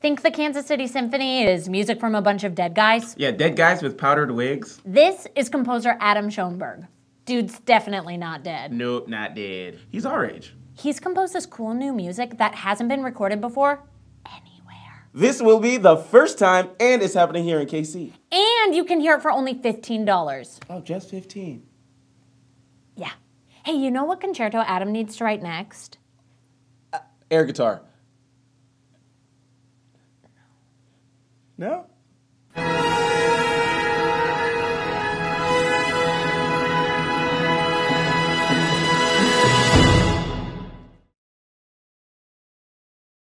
Think the Kansas City Symphony is music from a bunch of dead guys? Yeah, dead guys with powdered wigs. This is composer Adam Schoenberg. Dude's definitely not dead. Nope, not dead. He's our age. He's composed this cool new music that hasn't been recorded before anywhere. This will be the first time, and it's happening here in KC. And you can hear it for only $15. Oh, just 15. Yeah. Hey, you know what concerto Adam needs to write next? Uh, air guitar. No?